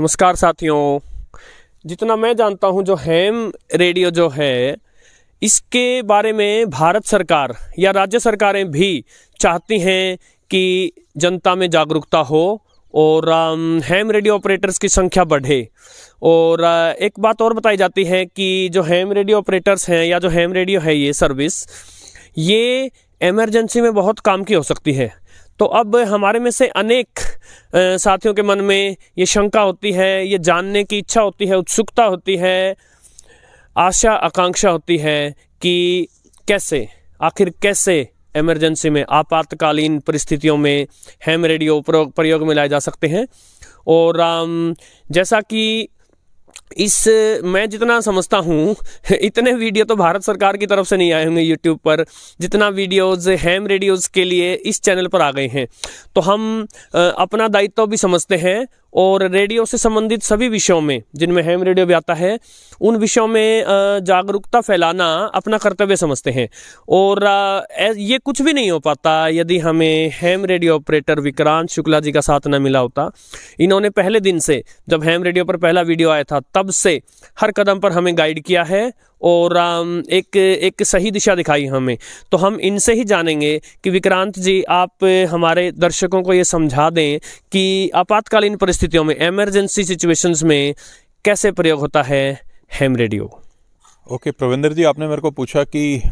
नमस्कार साथियों। जितना मैं जानता हूँ, जो हैम रेडियो जो है, इसके बारे में भारत सरकार या राज्य सरकारें भी चाहती हैं कि जनता में जागरूकता हो और हैम रेडियो ऑपरेटर्स की संख्या बढ़े। और एक बात और बताई जाती है कि जो हैम रेडियो ऑपरेटर्स हैं या जो हैम रेडियो है ये सर्विस, ये एमरजेंसी में बहुत काम की हो सकती है। तो अब हमारे में से अनेक साथियों के मन में ये शंका होती है, ये जानने की इच्छा होती है, उत्सुकता होती है, आशा, आकांक्षा होती है कि कैसे, आखिर कैसे इमरजेंसी में, आपातकालीन परिस्थितियों में हैम रेडियो प्रयोग में लाए जा सकते हैं। और जैसा कि इस, मैं जितना समझता हूँ, इतने वीडियो तो भारत सरकार की तरफ़ से नहीं आए होंगे यूट्यूब पर। जितना वीडियोस हैम रेडियोस के लिए इस चैनल पर आ गए हैं। तो हम अपना दायित्व भी समझते हैं और रेडियो से संबंधित सभी विषयों में, जिनमें हैम रेडियो भी आता है, उन विषयों में जागरूकता फैलाना अपना कर्तव्य समझते हैं। और ये कुछ भी नहीं हो पाता यदि हमें ham radio operator Vikrant Shukla ji का साथ न मिला होता। इन्होंने पहले दिन से, जब हैम रेडियो पर पहला वीडियो आया था, तब से हर कदम पर हमें गाइड किया है और एक एक सही दिशा दिखाई हमें। तो हम इनसे ही जानेंगे कि विक्रांत जी, आप हमारे दर्शकों को ये समझा दें कि आपातकालीन परिस्थितियों में एमरजेंसी सिचुएशंस में कैसे प्रयोग होता है ham radio okay, Pravinder ji, आपने मेरे को पूछा कि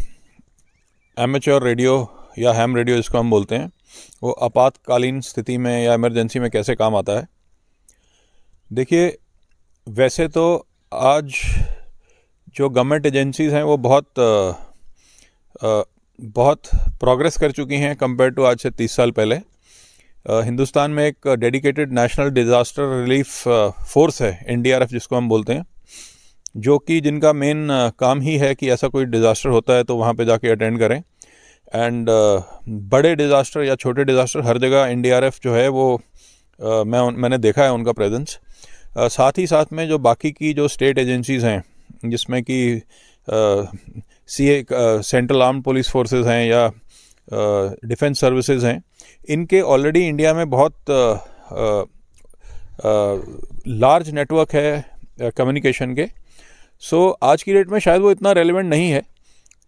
एमेच्योर रेडियो या हैम रेडियो जिसको हम बोलते हैं, वो आपातकालीन स्थिति में या इमरजेंसी में कैसे काम आता है? देखिए, वैसे तो आज जो गवर्नमेंट एजेंसीज हैं वो बहुत आ, बहुत प्रोग्रेस कर चुकी हैं कंपेयर टू आज से तीस साल पहले। आ, हिंदुस्तान में एक dedicated national disaster relief force है एनडीआरएफ जिसको हम बोलते हैं जो कि जिनका मेन काम ही है कि ऐसा कोई डिज़ास्टर होता है तो वहाँ पे जाके अटेंड करें। एंड बड़े डिज़ास्टर या छोटे डिज़ास्टर हर जगह एनडीआरएफ जो है वो मैं मैंने देखा है उनका प्रेजेंस साथ ही साथ में जो बाकी की जो स्टेट एजेंसीज़ हैं जिसमें कि C A central arm police forces हैं या डिफेंस सर्विसेज़ हैं इनके ऑलरेडी इंडिया में बहुत लार्ज नेटवर्क है कम्युनिकेशन के। सो so, आज की डेट में शायद वो इतना रेलिवेंट नहीं है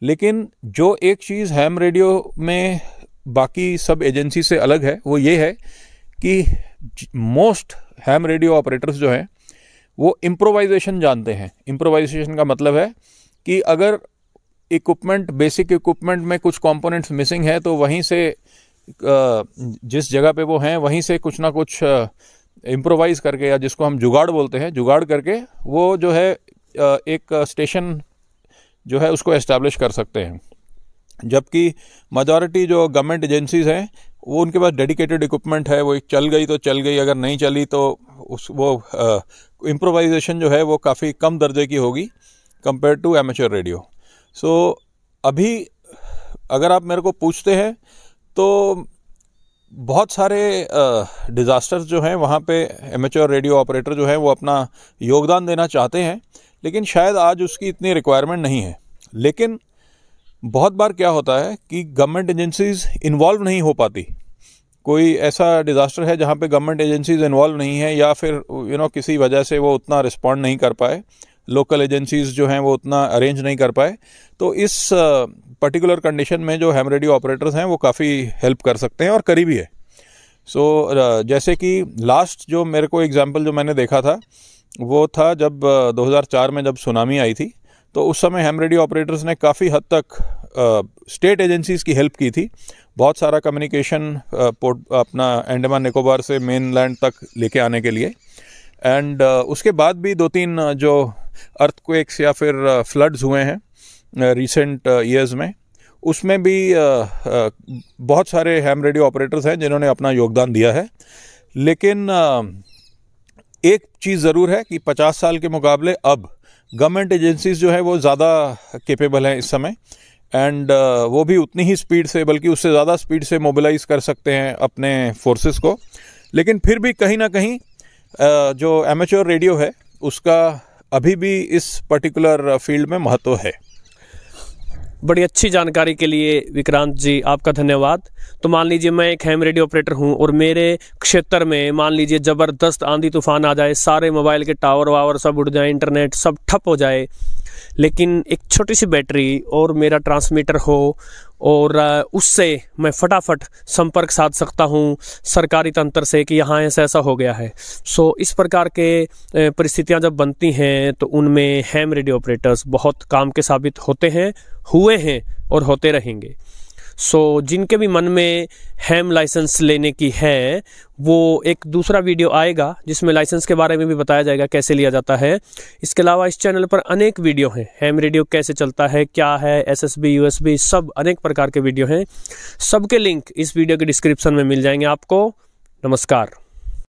लेकिन जो एक चीज़ हैम रेडियो में बाकी सब एजेंसी से अलग है वो ये है कि मोस्ट हैम रेडियो ऑपरेटर्स जो हैं वो इम्प्रोवाइजेशन जानते हैं। इम्प्रोवाइजेशन का मतलब है कि अगर इक्विपमेंट बेसिक इक्विपमेंट में कुछ कंपोनेंट्स मिसिंग है तो वहीं से जिस जगह पे वो हैं, वहीं से कुछ ना कुछ इम्प्रोवाइज करके या जिसको हम जुगाड़ बोलते हैं, जुगाड़ करके वो जो है एक स्टेशन जो है उसको एस्टेब्लिश कर सकते हैं। जबकि मजॉरिटी जो गवर्नमेंट एजेंसीज हैं वो उनके पास डेडिकेटेड इक्विपमेंट है, वो चल गई तो चल गई, अगर नहीं चली तो उस, वो इम्प्रोवाइजेशन जो है वो काफ़ी कम दर्जे की होगी compare to amateur radio so अभी अगर आप मेरे को पूछते हैं तो बहुत सारे डिज़ास्टर्स जो हैं, वहाँ पे एमेचर रेडियो ऑपरेटर जो है, वो अपना योगदान देना चाहते हैं, लेकिन शायद आज उसकी इतनी रिक्वायरमेंट नहीं है. लेकिन बहुत बार क्या होता है कि गवर्नमेंट एजेंसीज इन्वॉल्व नहीं हो पाती। कोई ऐसा डिज़ास्टर है जहाँ पे गवर्नमेंट एजेंसीज इन्वॉल्व नहीं है या फिर यू you नो know, किसी वजह से वो उतना रिस्पॉन्ड नहीं कर पाए। लोकल एजेंसीज जो हैं वो उतना अरेंज नहीं कर पाए। तो इस पर्टिकुलर uh, कंडीशन में जो हैम रेडियो ऑपरेटर्स हैं वो काफ़ी हेल्प कर सकते हैं और करीबी है। सो so, uh, जैसे कि लास्ट जो मेरे को एग्ज़ाम्पल जो मैंने देखा था वो था जब uh, 2004 में जब सुनामी आई थी तो उस समय हैम रेडियो ऑपरेटर्स ने काफ़ी हद तक स्टेट एजेंसीज की हेल्प की थी। बहुत सारा कम्युनिकेशन पोर्ट अपना अंडमान निकोबार से मेन लैंड तक लेके आने के लिए। एंड उसके बाद भी दो तीन जो अर्थक्वेक्स या फिर फ्लड्स हुए हैं रिसेंट ईयर्स में, उसमें भी बहुत सारे हैम रेडियो ऑपरेटर्स हैं जिन्होंने अपना योगदान दिया है। लेकिन एक चीज़ ज़रूर है कि 50 साल के मुकाबले अब गवर्नमेंट एजेंसीज जो है वो ज़्यादा केपेबल हैं इस समय। एंड uh, वो भी उतनी ही स्पीड से बल्कि उससे ज़्यादा स्पीड से मोबिलाइज कर सकते हैं अपने फोर्सेस को। लेकिन फिर भी कहीं ना कहीं uh, जो एमेच्योर रेडियो है उसका अभी भी इस पर्टिकुलर फ़ील्ड में महत्व है। बड़ी अच्छी जानकारी के लिए विक्रांत जी, आपका धन्यवाद। तो मान लीजिए मैं एक हैम रेडियो ऑपरेटर हूँ और मेरे क्षेत्र में मान लीजिए ज़बरदस्त आंधी तूफ़ान आ जाए, सारे मोबाइल के टावर वावर सब उड़ जाए इंटरनेट सब ठप हो जाए लेकिन एक छोटी सी बैटरी और मेरा ट्रांसमीटर हो और उससे मैं फटाफट संपर्क साध सकता हूँ सरकारी तंत्र से कि यहाँ ऐसा ऐसा हो गया है। सो, इस प्रकार के परिस्थितियाँ जब बनती हैं तो उनमें हैम रेडियो ऑपरेटर्स बहुत काम के साबित होते हैं, हुए हैं और होते रहेंगे। सो so, जिनके भी मन में हैम लाइसेंस लेने की है वो एक दूसरा वीडियो आएगा जिसमें लाइसेंस के बारे में भी बताया जाएगा कैसे लिया जाता है। इसके अलावा इस चैनल पर अनेक वीडियो हैं। हैम रेडियो कैसे चलता है क्या है S S B U S B सब अनेक प्रकार के वीडियो हैं। सबके लिंक इस वीडियो के डिस्क्रिप्शन में मिल जाएँगे आपको। नमस्कार।